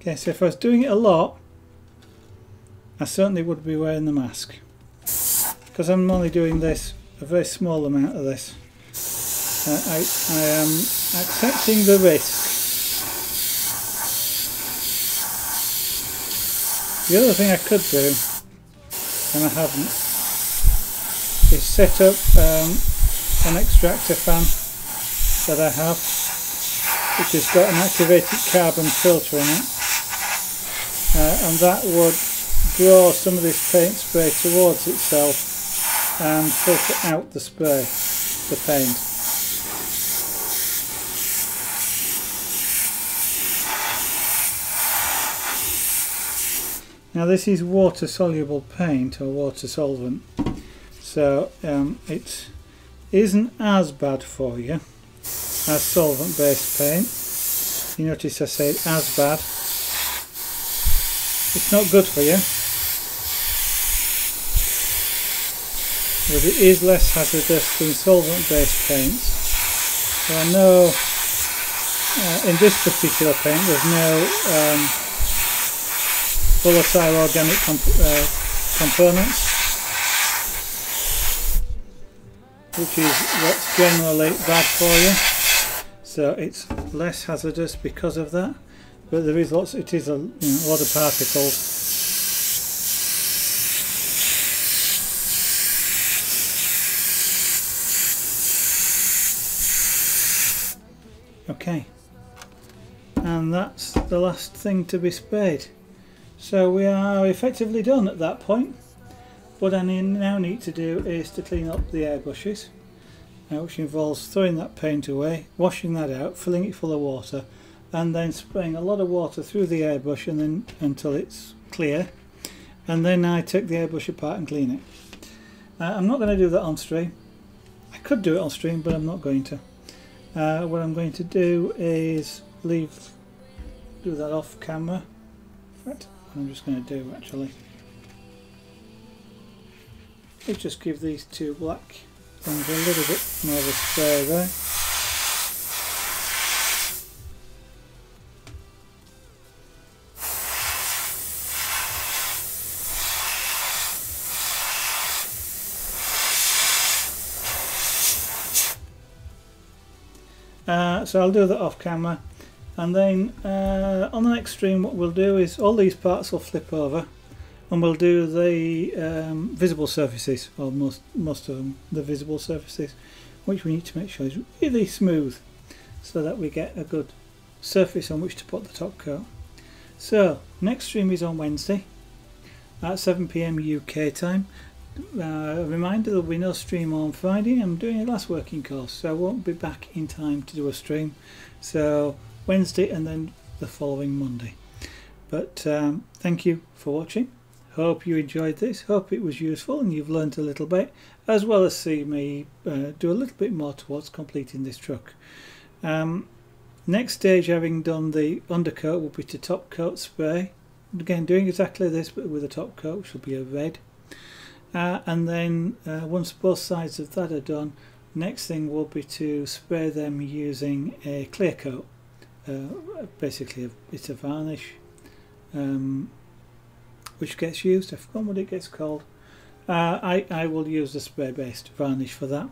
Okay, so if I was doing it a lot, I certainly would be wearing the mask. Because I'm only doing this, a very small amount of this. Uh, I, I am accepting the risk. The other thing I could do, and I haven't, is set up um, an extractor fan that I have, which has got an activated carbon filter in it, uh, and that would draw some of this paint spray towards itself and filter out the spray, the paint. Now this is water soluble paint or water solvent so um, it isn't as bad for you as solvent based paint. You notice I said as bad. It's not good for you. But it is less hazardous than solvent based paints. So I know uh, in this particular paint there's no um, volatile organic comp uh, components which is what's generally bad for you. So it's less hazardous because of that but there is lots it is a, you know, a lot of particles. Okay. And that's the last thing to be sprayed so we are effectively done at that point. What I now need to do is to clean up the airbrushes, uh, which involves throwing that paint away, washing that out, filling it full of water, and then spraying a lot of water through the airbrush and then until it's clear. And then I take the airbrush apart and clean it. Uh, I'm not going to do that on stream. I could do it on stream, but I'm not going to. Uh, what I'm going to do is leave, do that off camera. Right. I'm just going to do actually is just give these two black things a little bit more of a spray there. Uh, so I'll do that off camera. And then uh, on the next stream what we'll do is all these parts will flip over and we'll do the um, visible surfaces or most most of them the visible surfaces which we need to make sure is really smooth so that we get a good surface on which to put the top coat. So next stream is on Wednesday at 7pm UK time uh, reminder there'll be no stream on Friday I'm doing a last working course so I won't be back in time to do a stream so Wednesday and then the following Monday. But um, thank you for watching. Hope you enjoyed this. Hope it was useful and you've learned a little bit, as well as see me uh, do a little bit more towards completing this truck. Um, next stage, having done the undercoat, will be to top coat spray. Again, doing exactly this, but with a top coat, which will be a red. Uh, and then uh, once both sides of that are done, next thing will be to spray them using a clear coat. Uh, basically a bit of varnish um, which gets used, I forgot what it gets called. Uh, I, I will use the spray based varnish for that.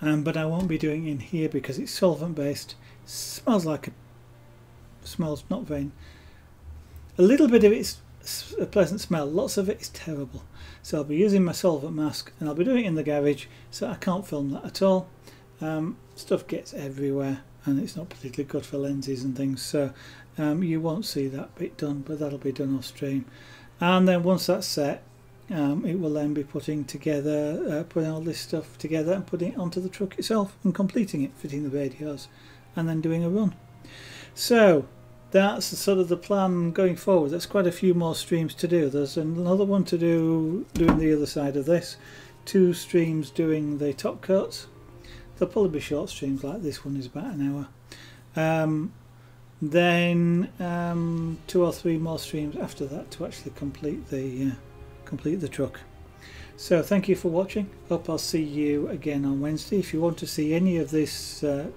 Um, but I won't be doing it in here because it's solvent based smells like a smells not very a little bit of it's a pleasant smell. Lots of it is terrible. So I'll be using my solvent mask and I'll be doing it in the garage so I can't film that at all. Um, stuff gets everywhere and it's not particularly good for lenses and things so um, you won't see that bit done but that'll be done off stream. And then once that's set um, it will then be putting together uh, putting all this stuff together and putting it onto the truck itself and completing it fitting the radios and then doing a run. So that's sort of the plan going forward there's quite a few more streams to do there's another one to do doing the other side of this two streams doing the top coats They'll probably be short streams like this one is about an hour. Um, then um, two or three more streams after that to actually complete the uh, complete the truck. So thank you for watching. Hope I'll see you again on Wednesday. If you want to see any of this uh,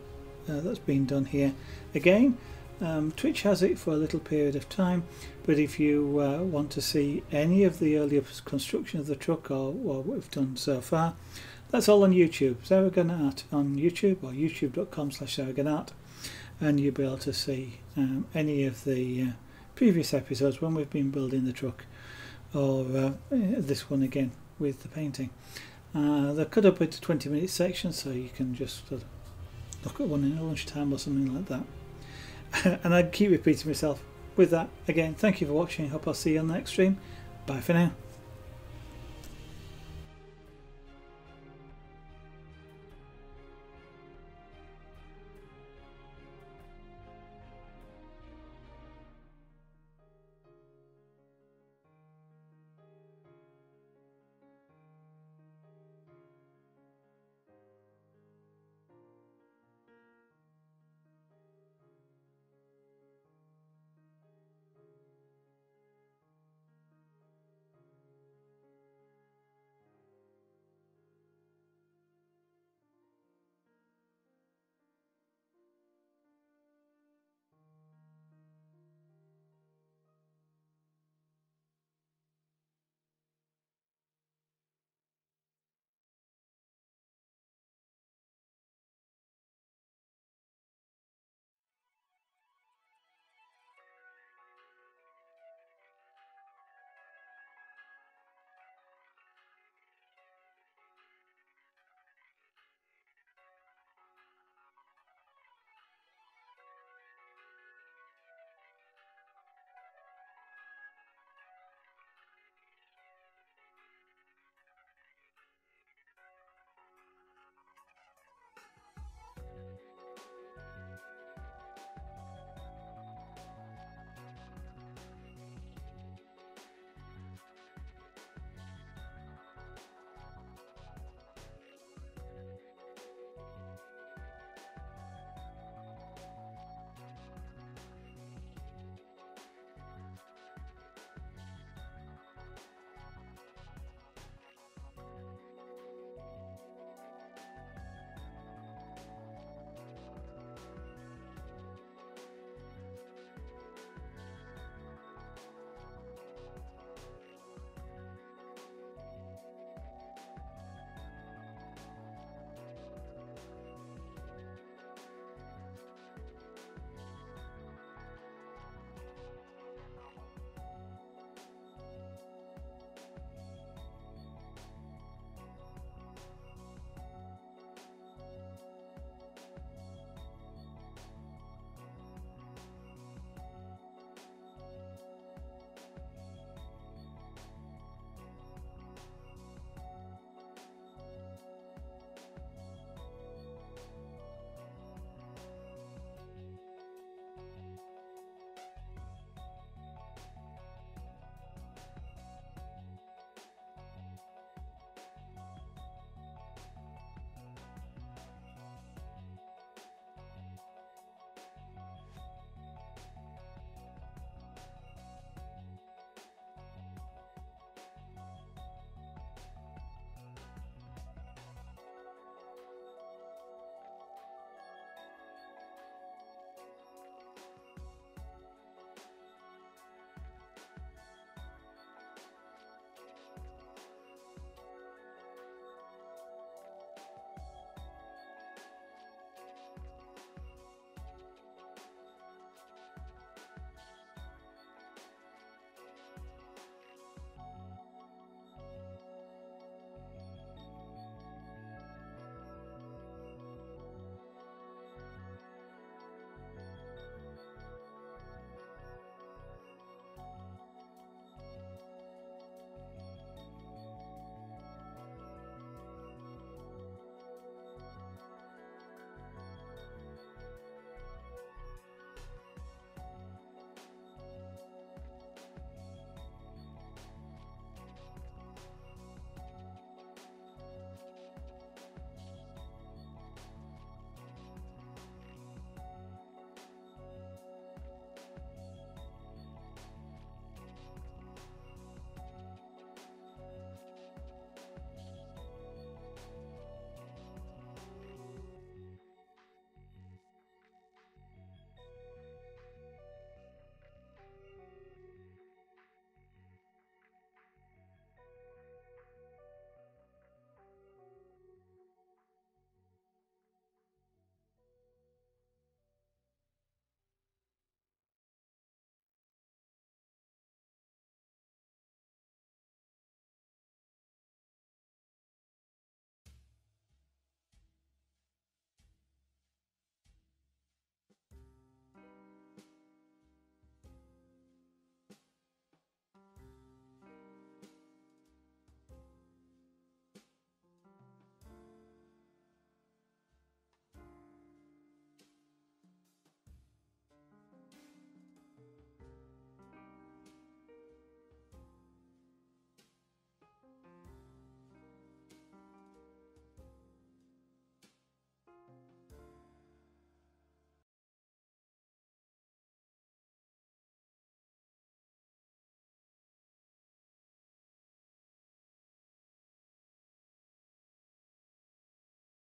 uh, that's been done here again, Um, Twitch has it for a little period of time, but if you uh, want to see any of the earlier construction of the truck or, what we've done so far, that's all on YouTube. Zaragon Art on YouTube or youtube.com slash Zaragon and you'll be able to see um, any of the uh, previous episodes when we've been building the truck or uh, this one again with the painting. Uh, they're cut up into 20 minute sections so you can just look at one in lunchtime or something like that. and I keep repeating myself. With that, again, thank you for watching. Hope I'll see you on the next stream. Bye for now.